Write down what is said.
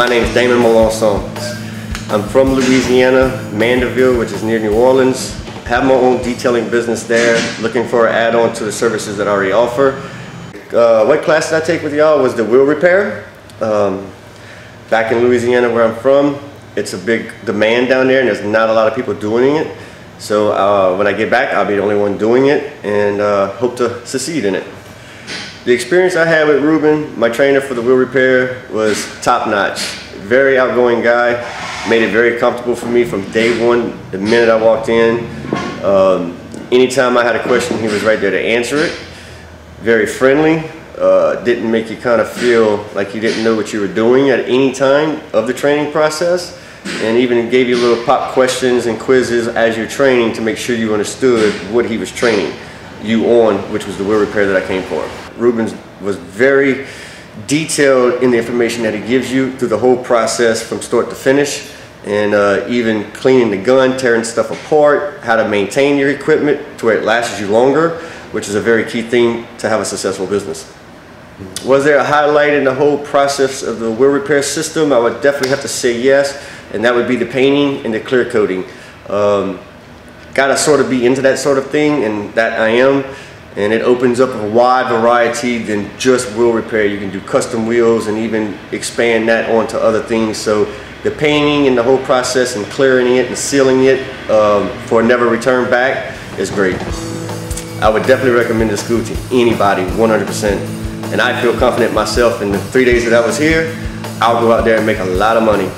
My name is Damon Melancon. I'm from Louisiana, Mandeville, which is near New Orleans. Have my own detailing business there, looking for an add-on to the services that I already offer. Uh, what class did I take with y'all was the wheel repair. Um, back in Louisiana where I'm from, it's a big demand down there and there's not a lot of people doing it. So uh, when I get back, I'll be the only one doing it and uh, hope to succeed in it. The experience I had with Ruben, my trainer for the wheel repair, was top notch. Very outgoing guy, made it very comfortable for me from day one, the minute I walked in. Um, anytime I had a question, he was right there to answer it. Very friendly, uh, didn't make you kind of feel like you didn't know what you were doing at any time of the training process and even gave you little pop questions and quizzes as you're training to make sure you understood what he was training you on, which was the wheel repair that I came for. Rubens was very detailed in the information that he gives you through the whole process from start to finish and uh, even cleaning the gun, tearing stuff apart, how to maintain your equipment to where it lasts you longer, which is a very key thing to have a successful business. Was there a highlight in the whole process of the wheel repair system? I would definitely have to say yes, and that would be the painting and the clear coating. Um, gotta sort of be into that sort of thing, and that I am. And it opens up a wide variety than just wheel repair. You can do custom wheels and even expand that onto other things. So the painting and the whole process and clearing it and sealing it um, for never return back is great. I would definitely recommend this school to anybody, 100%. And I feel confident myself in the three days that I was here, I'll go out there and make a lot of money.